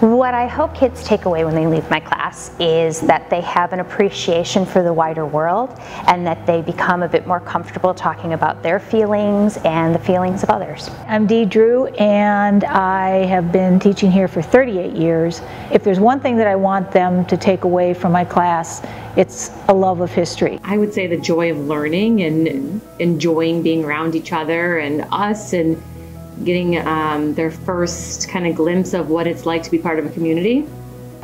What I hope kids take away when they leave my class is that they have an appreciation for the wider world and that they become a bit more comfortable talking about their feelings and the feelings of others. I'm Dee Drew and I have been teaching here for 38 years. If there's one thing that I want them to take away from my class, it's a love of history. I would say the joy of learning and enjoying being around each other and us and getting um, their first kind of glimpse of what it's like to be part of a community.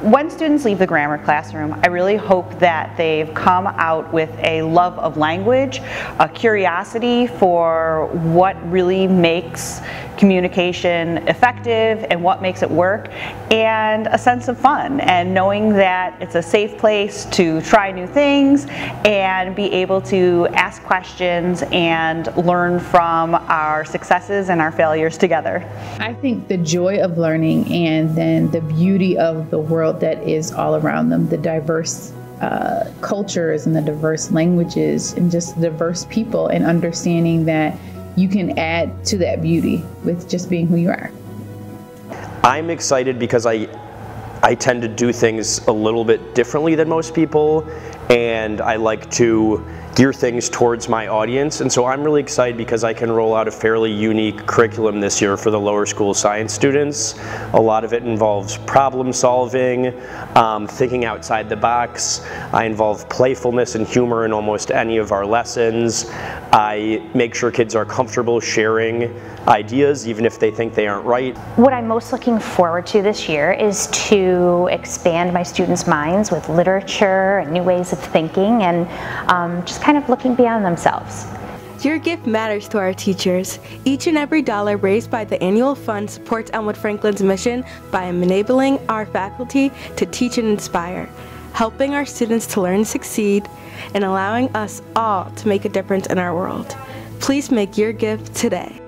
When students leave the grammar classroom, I really hope that they've come out with a love of language, a curiosity for what really makes communication effective and what makes it work, and a sense of fun and knowing that it's a safe place to try new things and be able to ask questions and learn from our successes and our failures together. I think the joy of learning and then the beauty of the world that is all around them, the diverse uh, cultures and the diverse languages and just diverse people and understanding that you can add to that beauty with just being who you are. I'm excited because I I tend to do things a little bit differently than most people and I like to gear things towards my audience. And so I'm really excited because I can roll out a fairly unique curriculum this year for the lower school science students. A lot of it involves problem solving, um, thinking outside the box. I involve playfulness and humor in almost any of our lessons. I make sure kids are comfortable sharing ideas even if they think they aren't right. What I'm most looking forward to this year is to expand my students' minds with literature and new ways of thinking and um, just kind of looking beyond themselves. Your gift matters to our teachers. Each and every dollar raised by the annual fund supports Elmwood Franklin's mission by enabling our faculty to teach and inspire, helping our students to learn and succeed, and allowing us all to make a difference in our world. Please make your gift today.